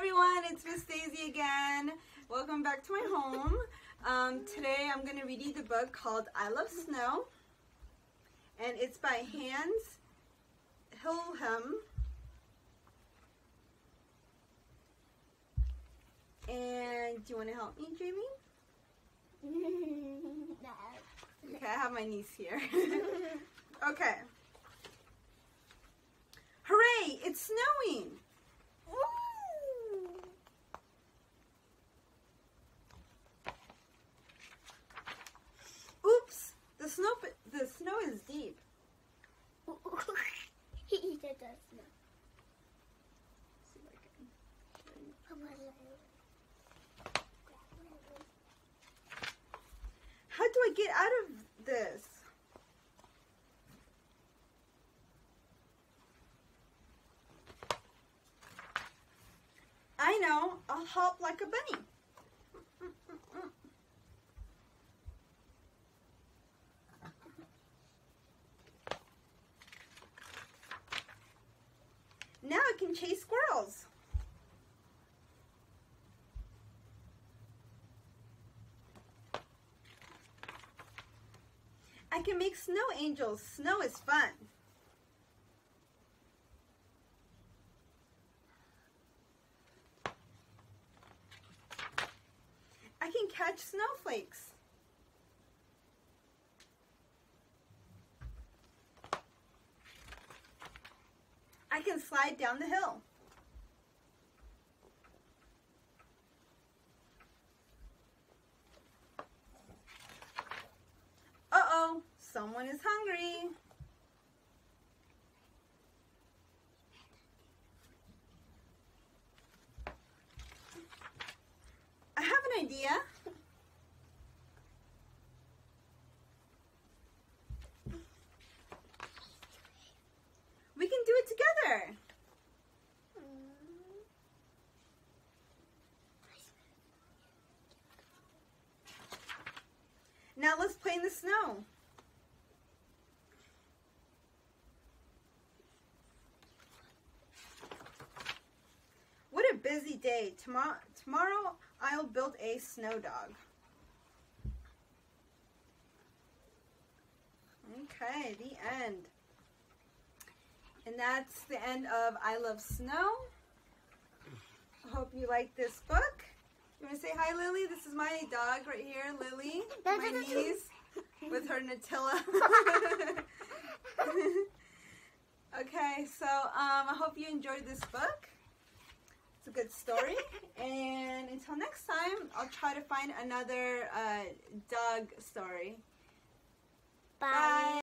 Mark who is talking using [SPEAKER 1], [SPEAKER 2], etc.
[SPEAKER 1] everyone, it's Miss Daisy again. Welcome back to my home. Um, today I'm going to read you the book called I Love Snow, and it's by Hans Wilhelm. And do you want to help me, Jamie?
[SPEAKER 2] no.
[SPEAKER 1] Okay, I have my niece here. okay. Hooray! It's snowing!
[SPEAKER 2] Ooh.
[SPEAKER 1] Oops! The snow the snow is deep.
[SPEAKER 2] he did that now.
[SPEAKER 1] See if I can- How do I get out of this? I know. I'll hop like a bunny. Now I can chase squirrels. I can make snow angels. Snow is fun. I can catch snowflakes. I can slide down the hill. Uh-oh, someone is hungry. An idea. We can do it together. Now let's play in the snow. What a busy day. Tomorrow, tomorrow I'll build a snow dog. Okay, the end. And that's the end of I Love Snow. I hope you like this book. You want to say hi, Lily? This is my dog right here, Lily. My niece with her Nutella. okay, so um, I hope you enjoyed this book. A good story. And until next time, I'll try to find another uh, dog story.
[SPEAKER 2] Bye.
[SPEAKER 1] Bye.